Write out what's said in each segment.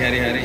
හරි හරි හරි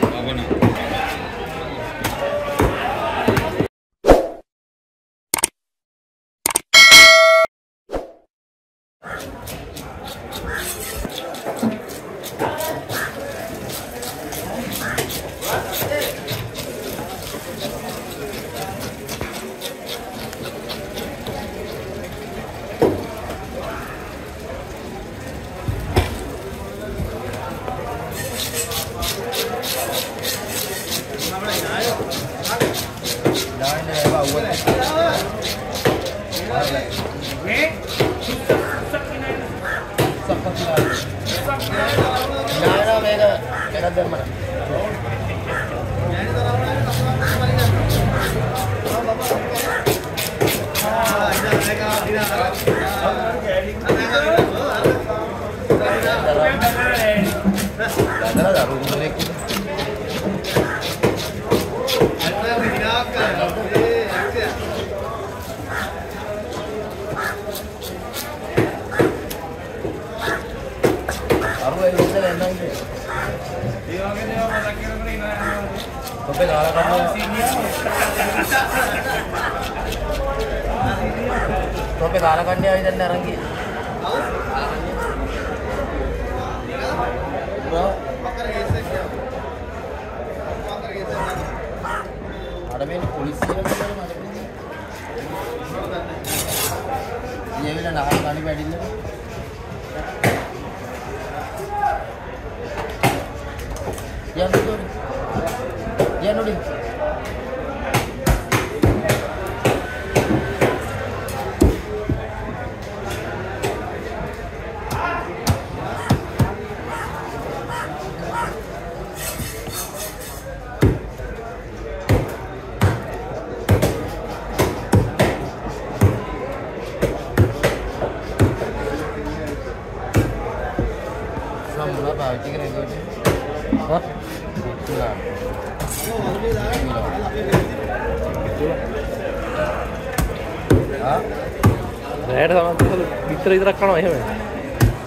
විතරක් කනවා එහෙම.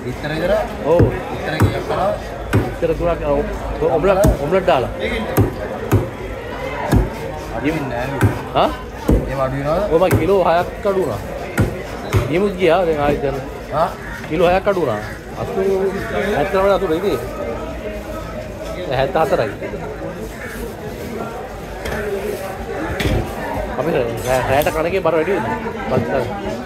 විතර විතර ඔව්. විතර කීයක් කරා. විතර තුනක් ඔම්ලට් ඔම්ලට් දාලා. අදින් නෑ හා? ඒ වඩු වෙනවද? ඔබ කිලෝ 6ක් අඩු වුණා. ඊමුත් ගියා දැන් ආයෙත් දැන් ආ කිලෝ 6ක් අඩු වුණා. අතුරු 79 අතුරු ඉතින් 74යි අපි රෑට කණකේ බර වැඩි වෙනවා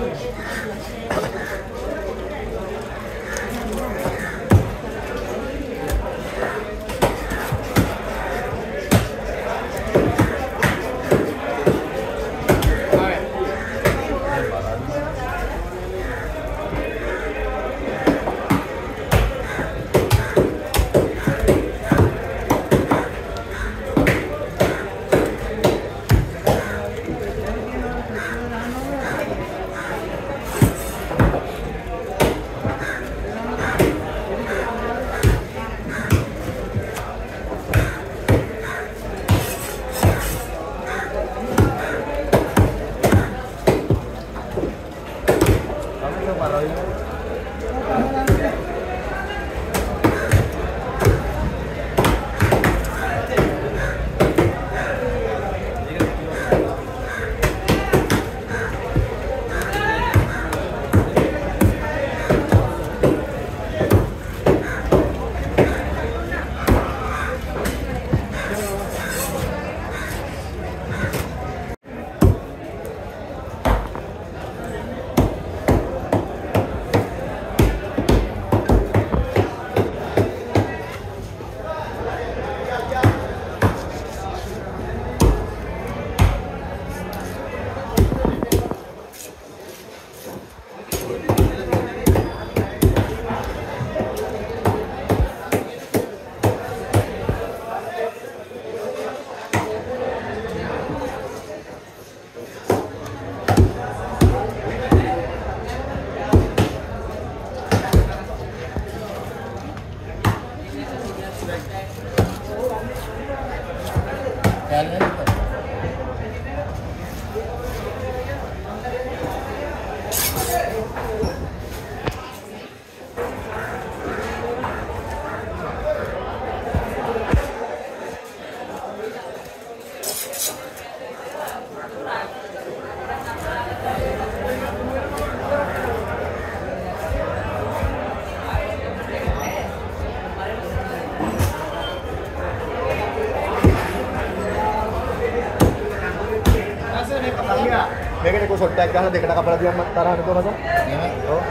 බත් ෂොට් එකක් ගහලා දෙකට කපලා දියම් තරහ නැතුව මචං. එහෙමයි. ඔව්.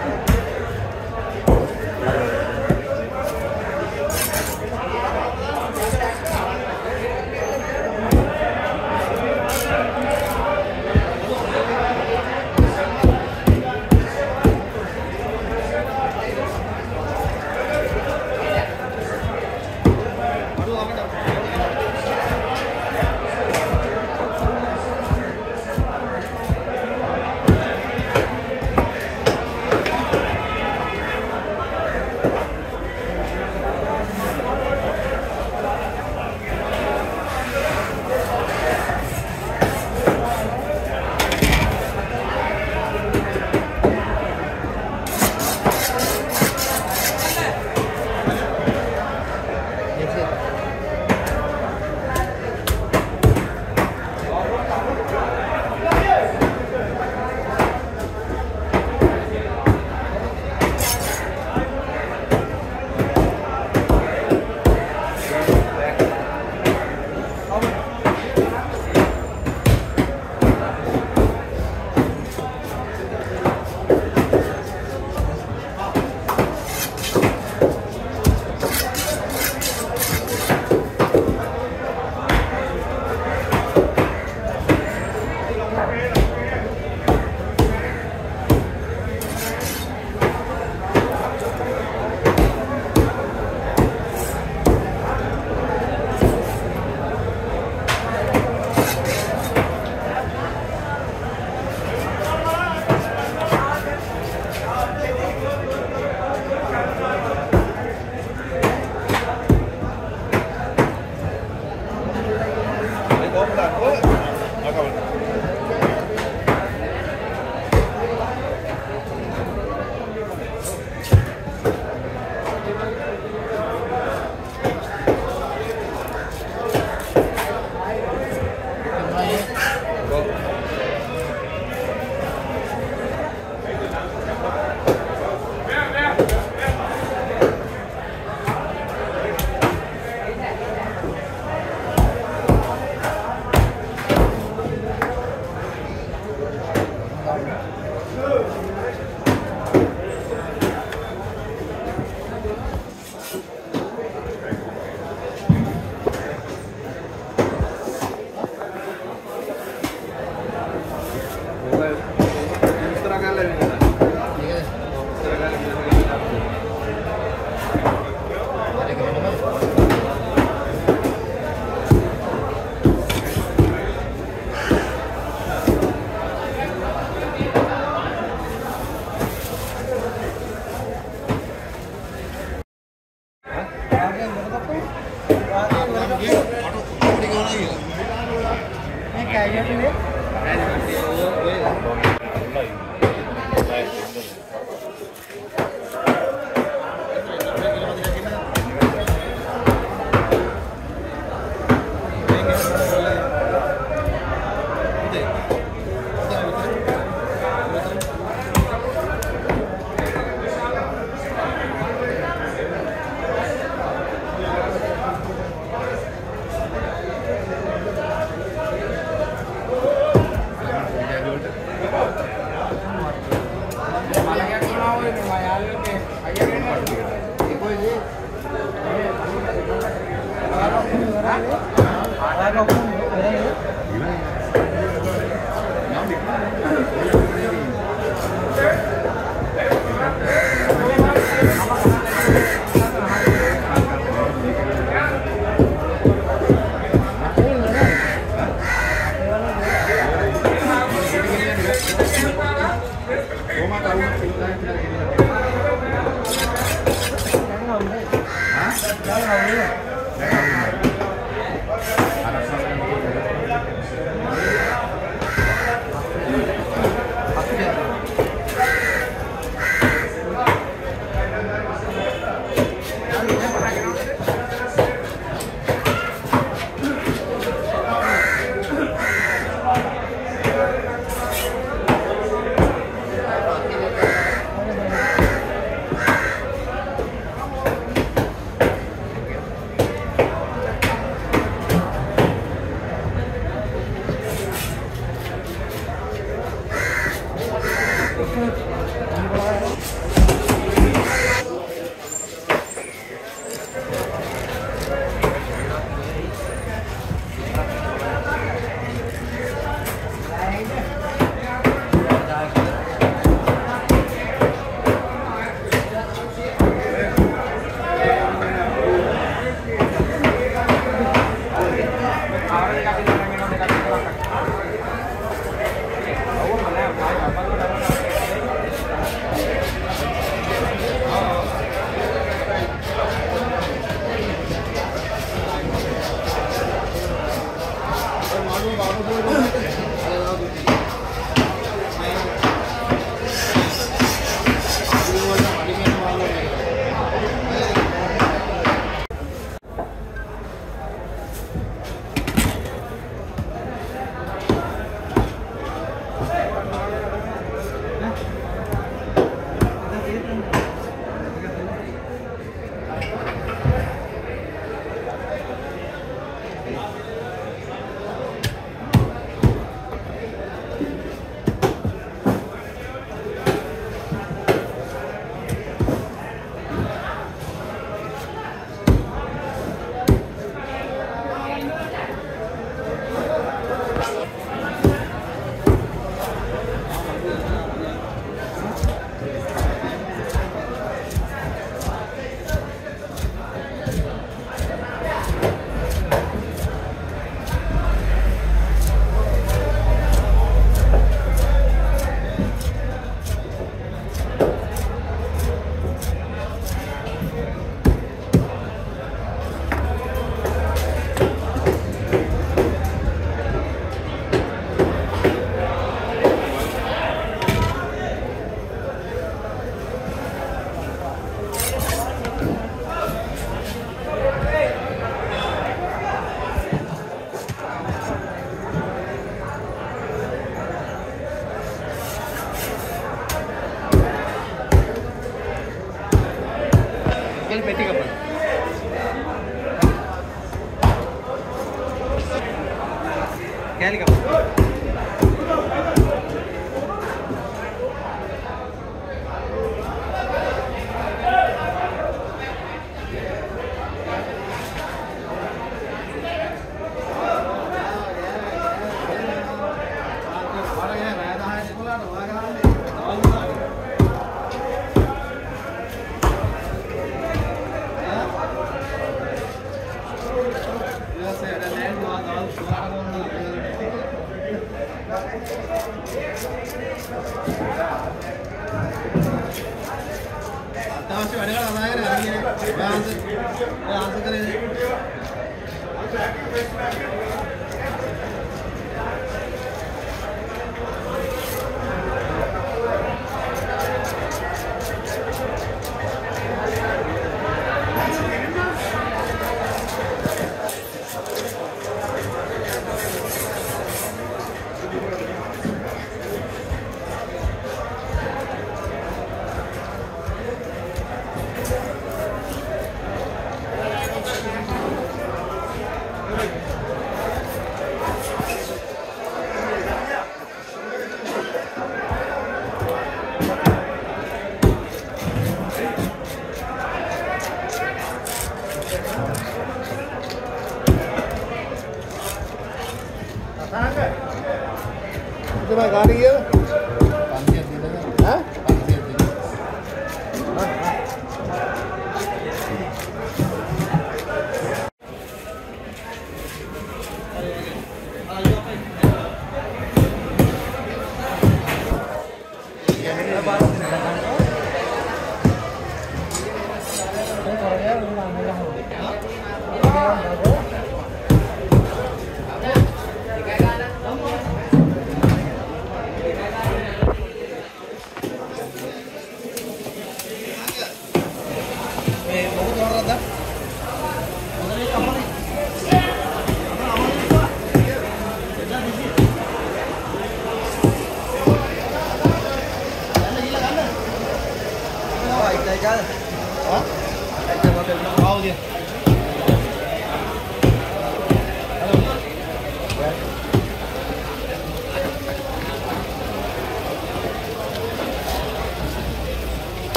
Thank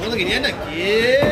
我怎给你连麦？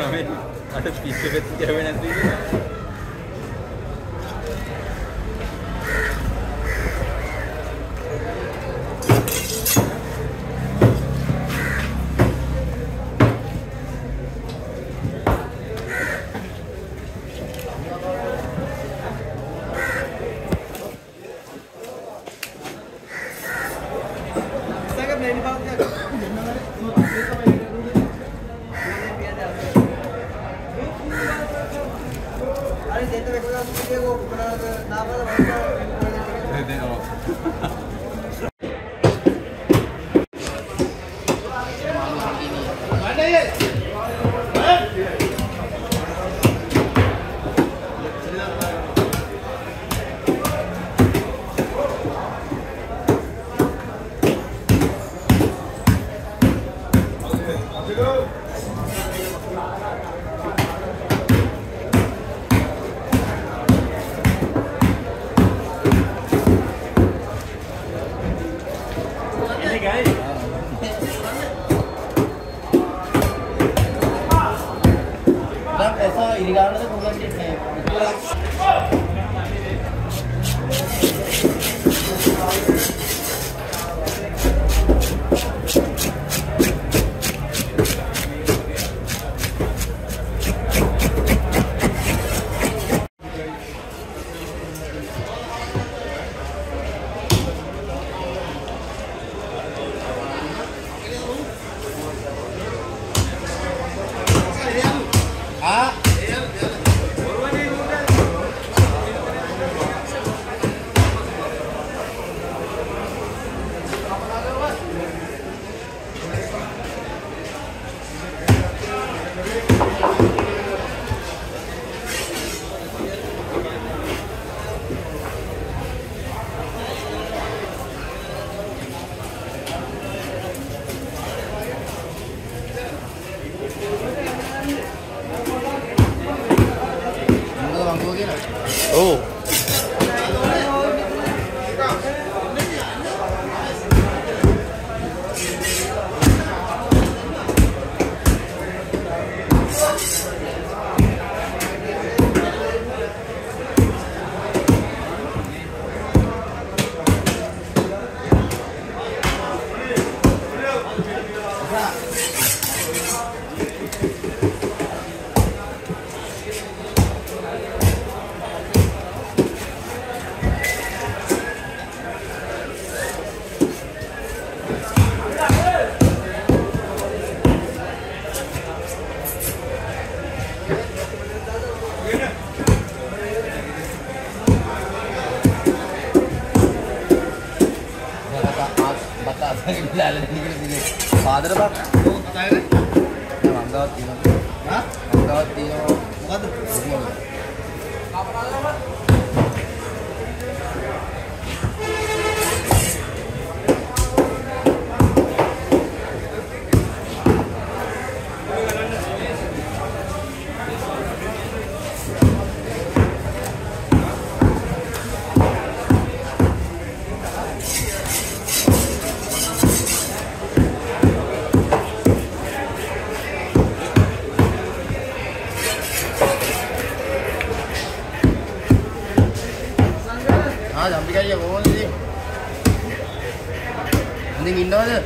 අර පිස්සෙත් ගැවෙන්නේ නැති කියලා ඉන්නවද?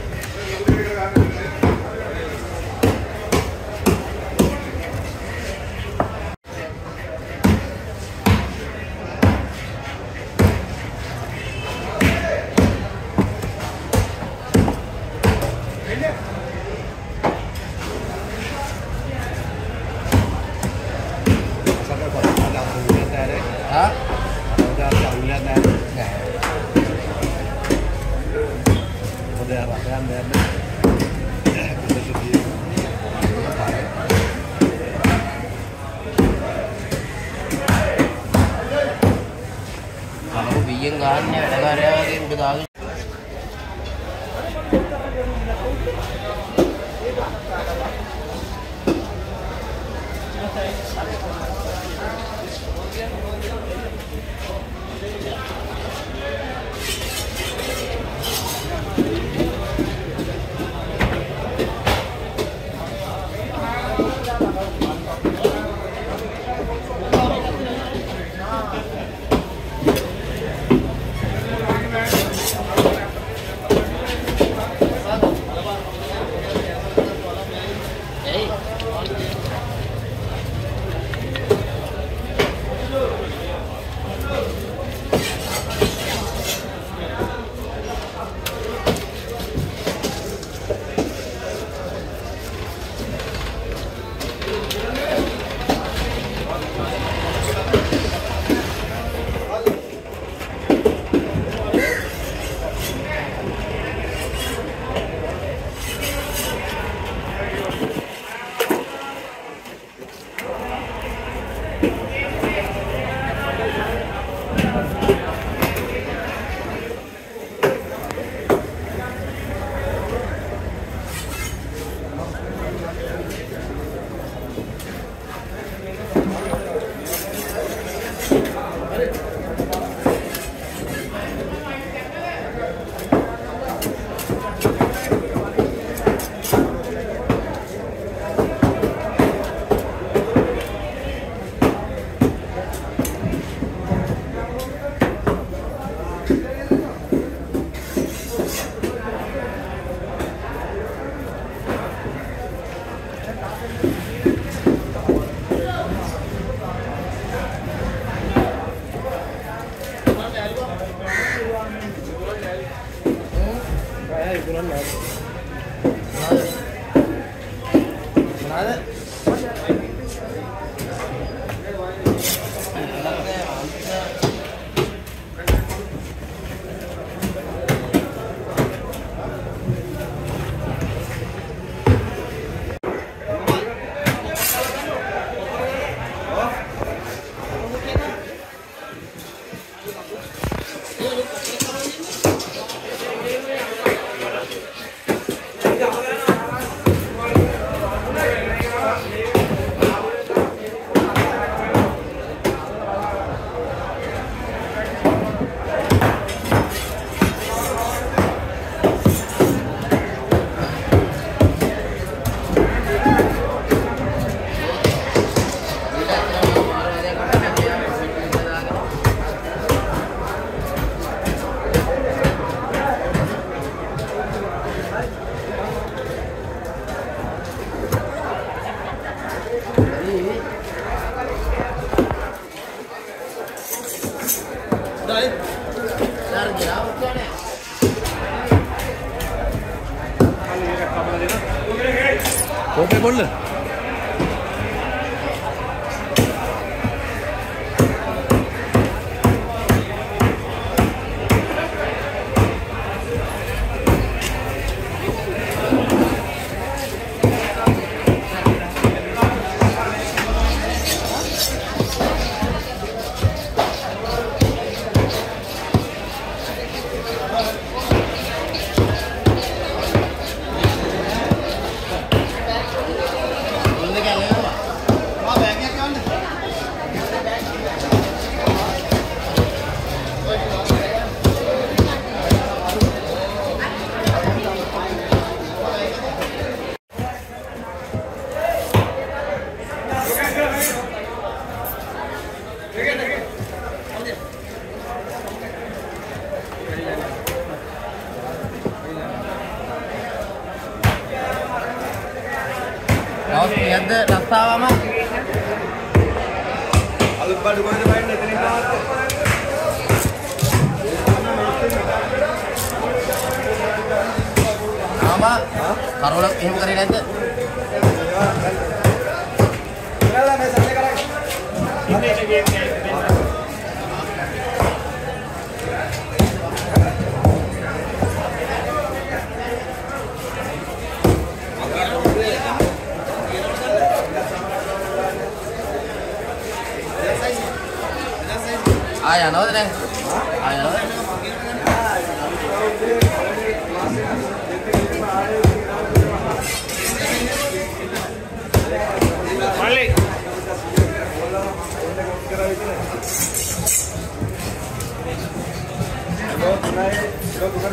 बोल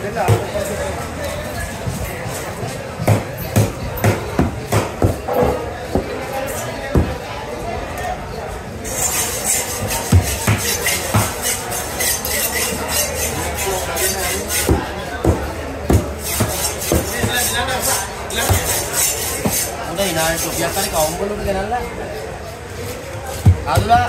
උඩ ඉනාලේ ටොපියක් හරි කවුම්බලුට ගෙනල්ලා. ආදුලා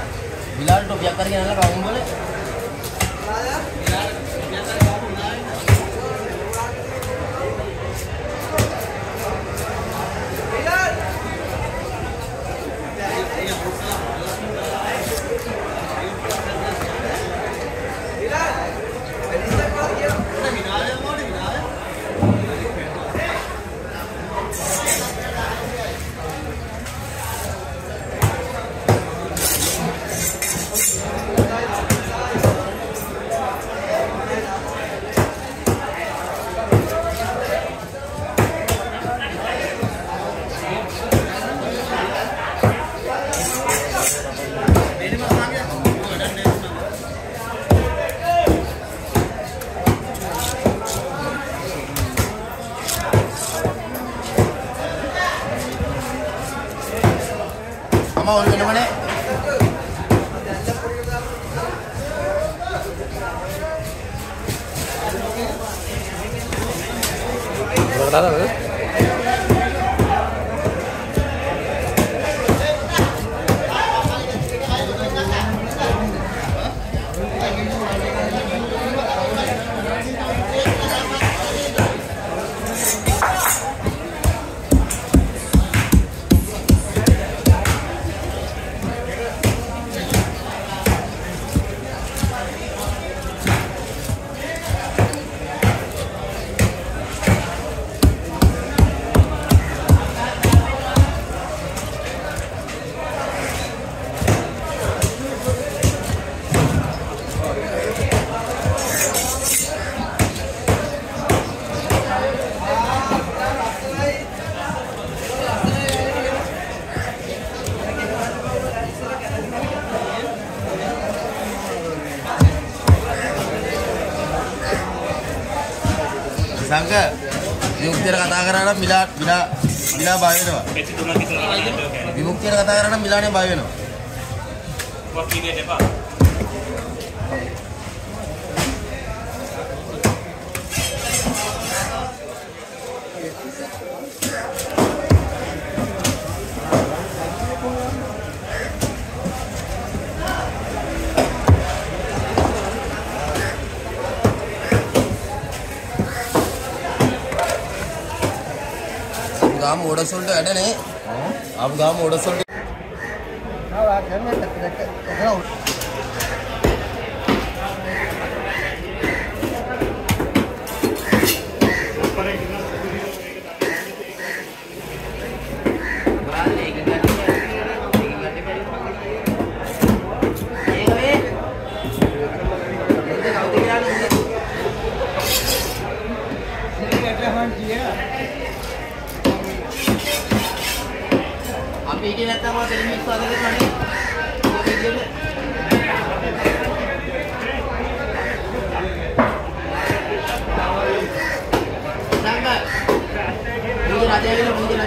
මිලා බය වෙනවා. විමුක්තියට කතා කරා නම් මිලානේ බය වෙනවා. ඔක් කියන්නේ දෙපා. ஓட சொல்லிட்டு அடனே அவங்க ஓட சொல்லிட்டு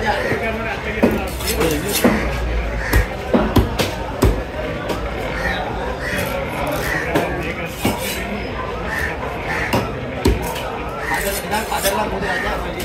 padahal padahal lah mudah aja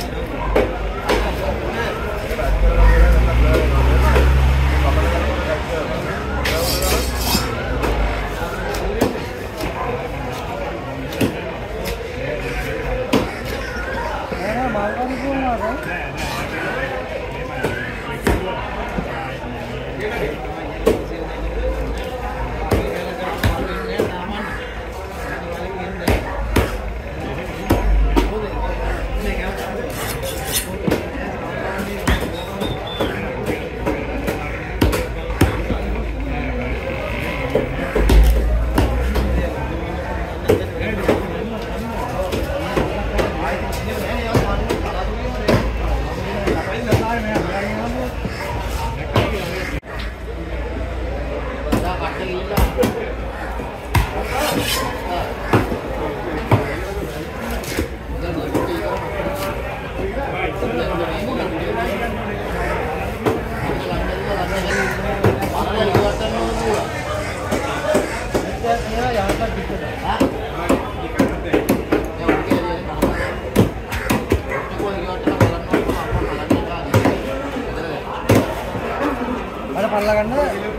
लगाना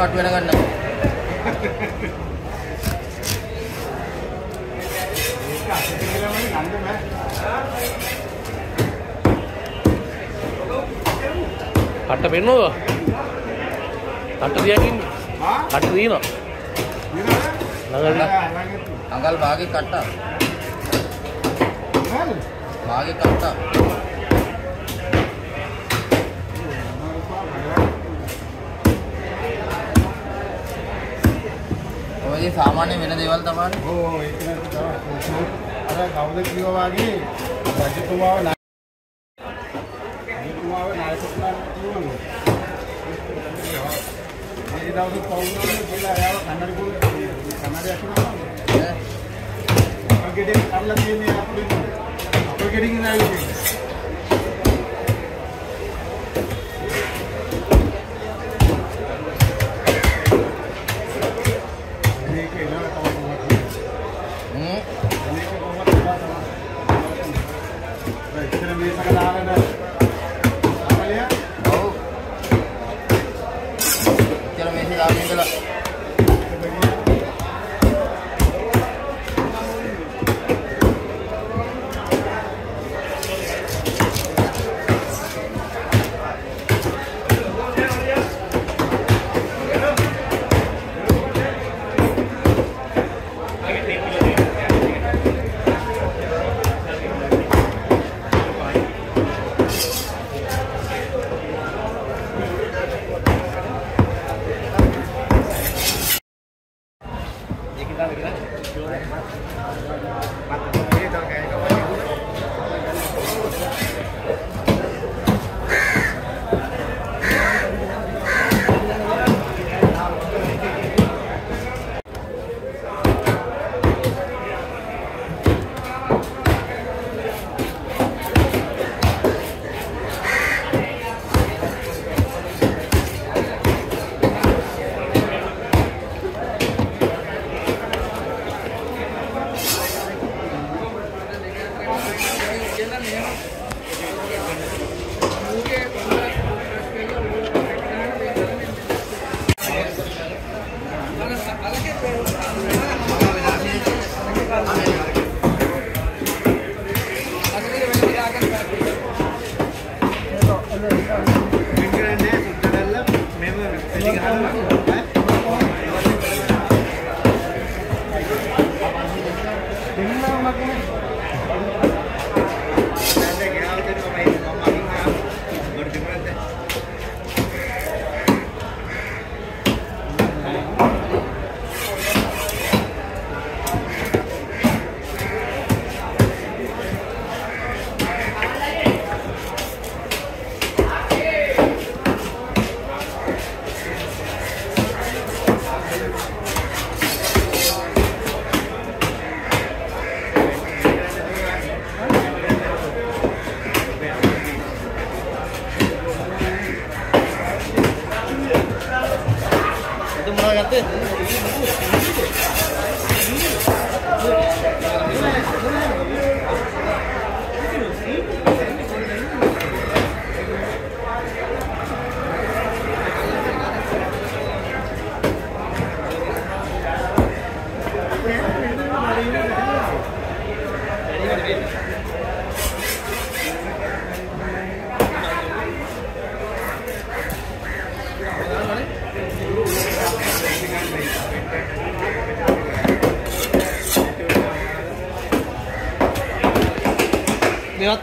കാട്ടുവേല අර කවුද කිව්වා වගේ රජතුමාව රජතුමාව නායකතුමාට කිව්වනේ. ඒ දවස් පවුනේ කියලා එයාව කන්නඩි ගොල්ල කන්නඩි අසුනවා. අපගෙඩේ අල්ල තියෙන්නේ අපේ අපගෙඩින් නෑ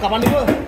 কাপড় নিব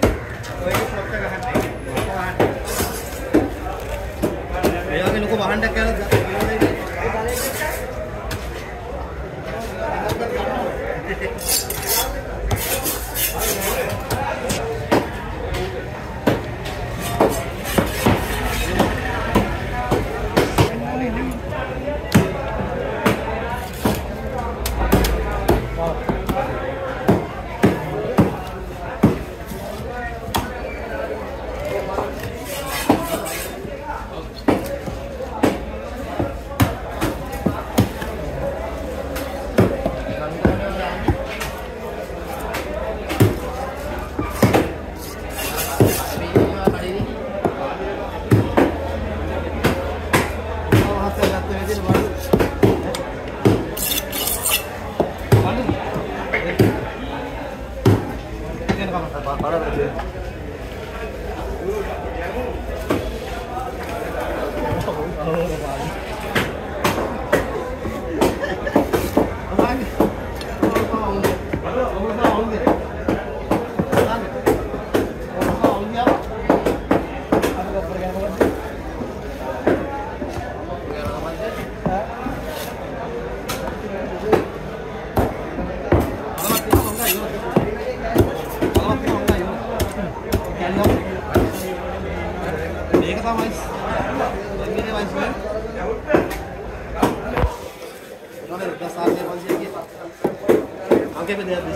give it a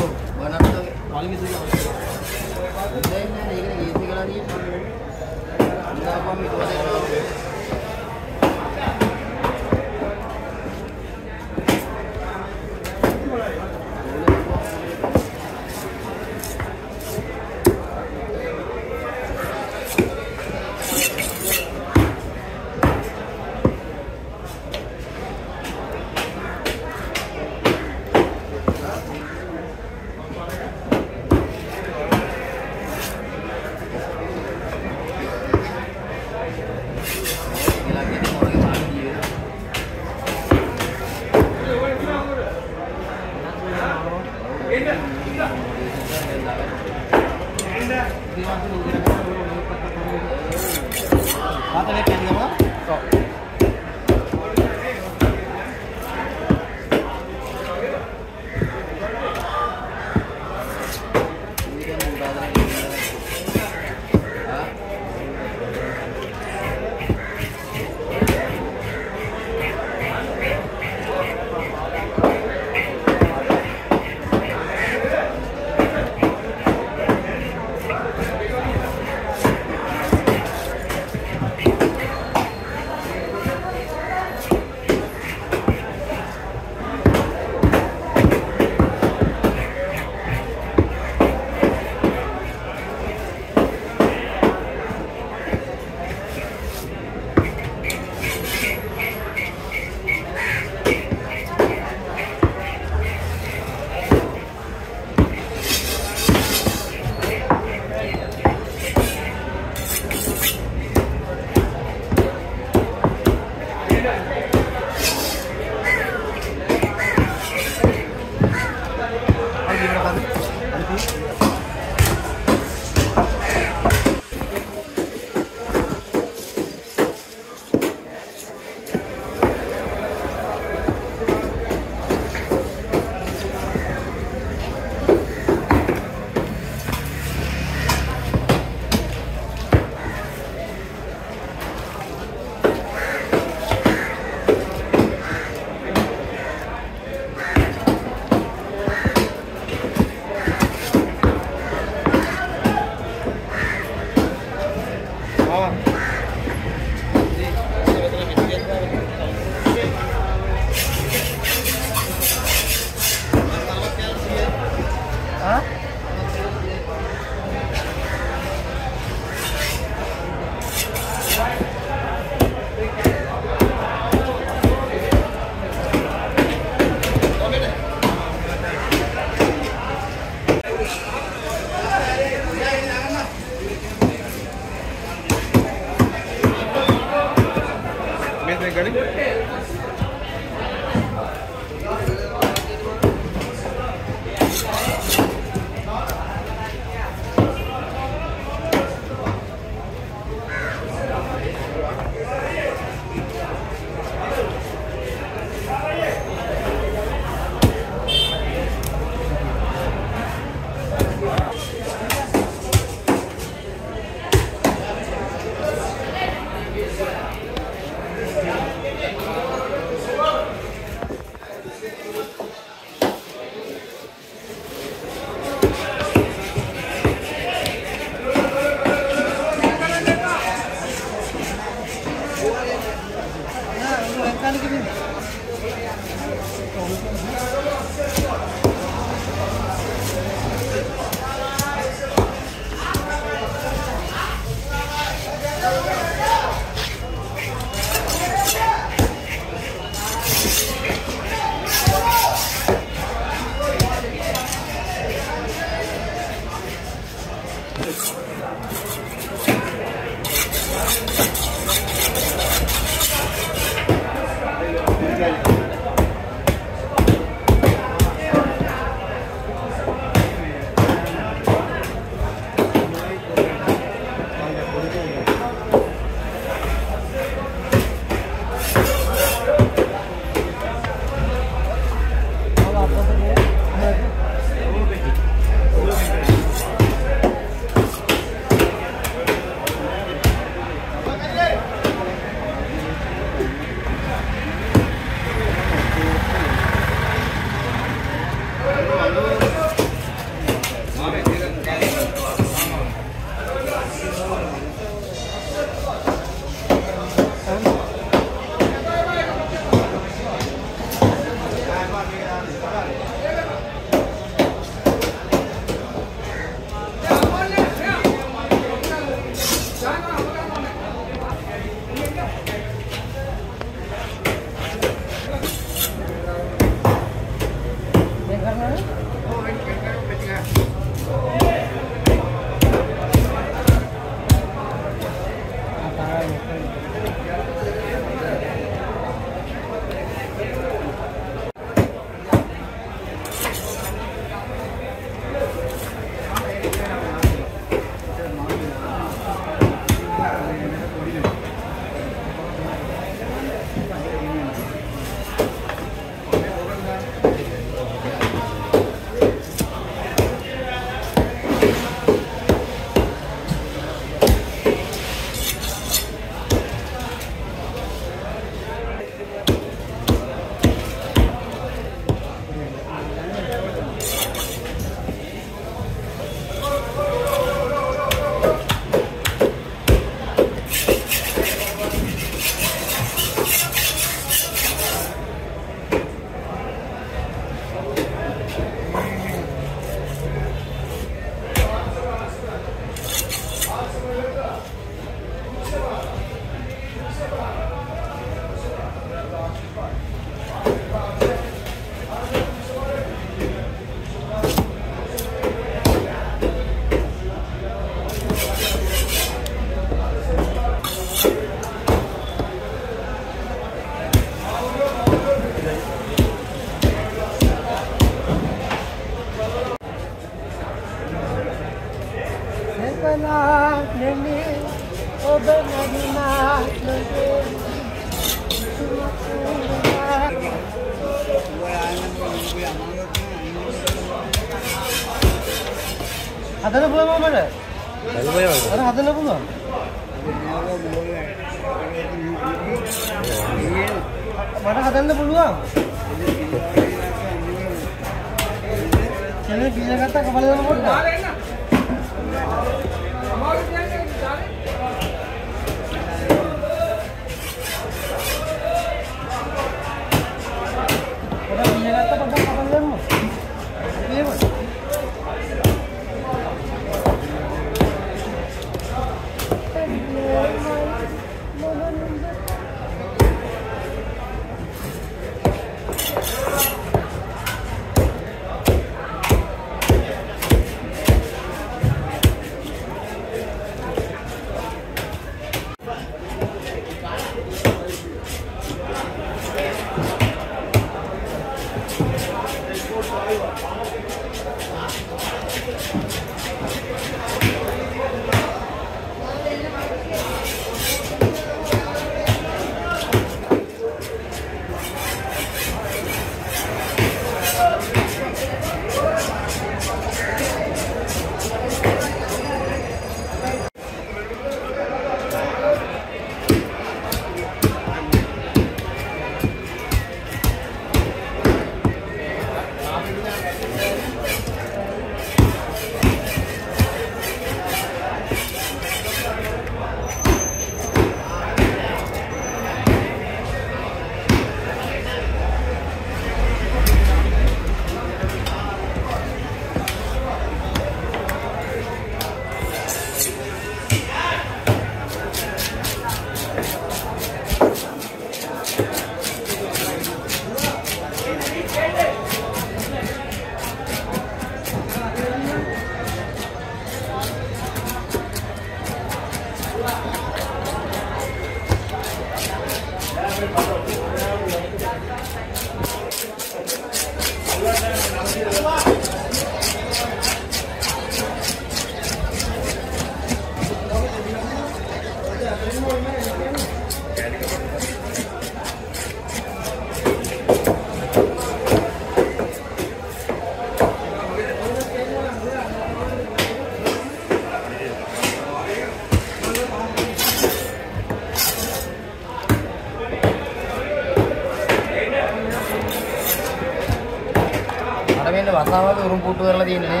රස්සාවල් උරුම් පුට්ටු කරලා තියෙන්නේ.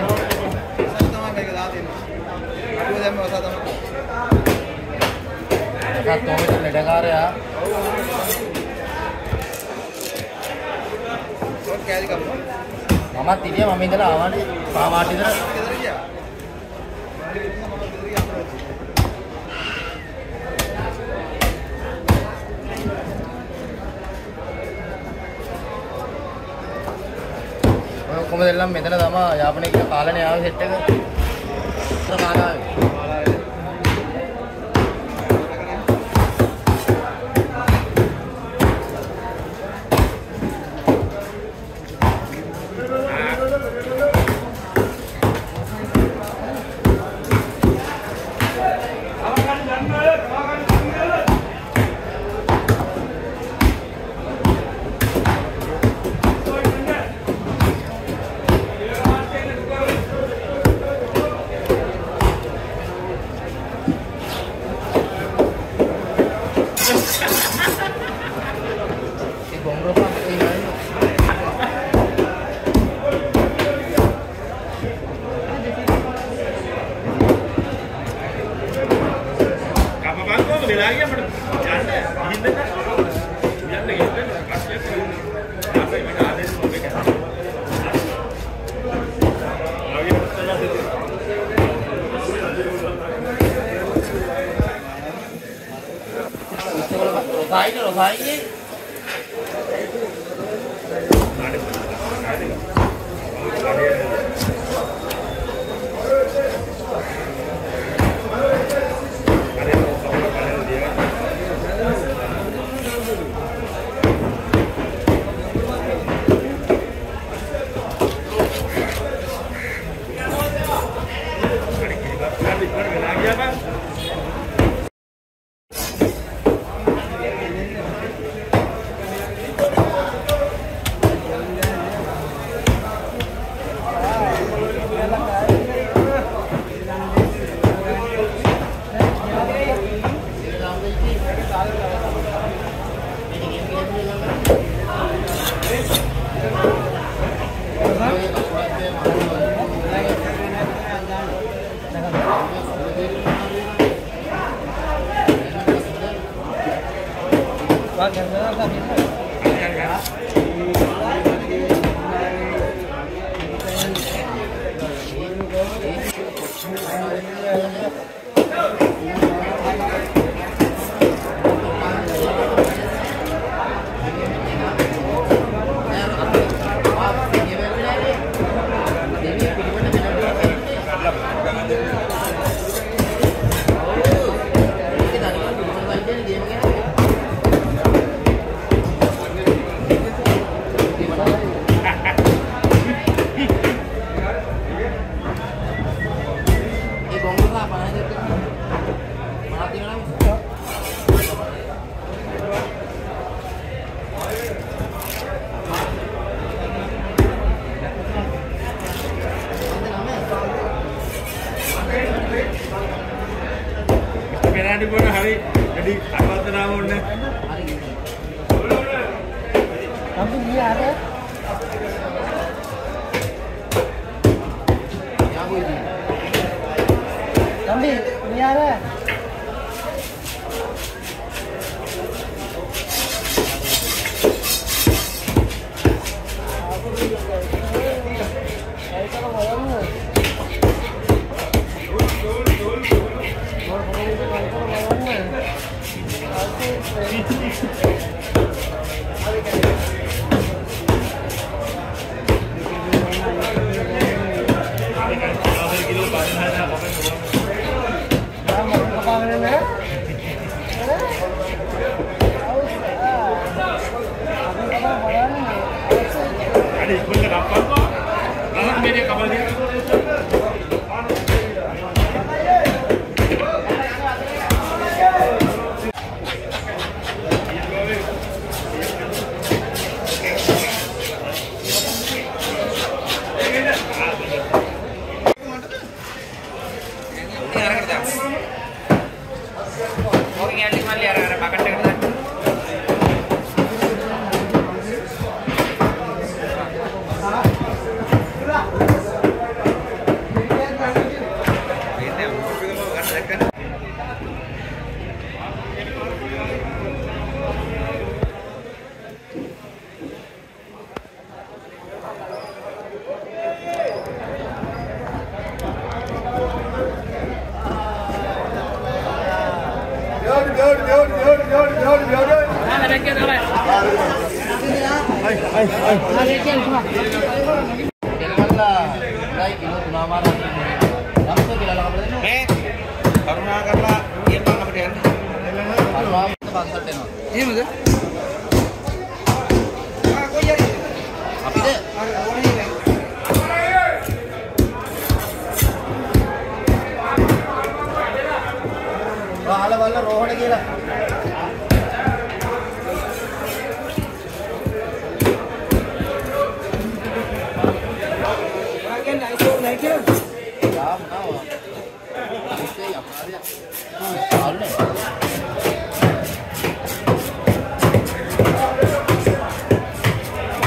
එකක් තෝමෙට ලෙඩකාරයා? මමත් ඉතියා මම ඉඳලා ආවානේ. පාවාට ඉඳලා ඔක්කොම දෙල්ලම් මෙතන තමා යාපනය කියලා කාලනේ ආවේ සෙට් එක. කාලා ආවේ.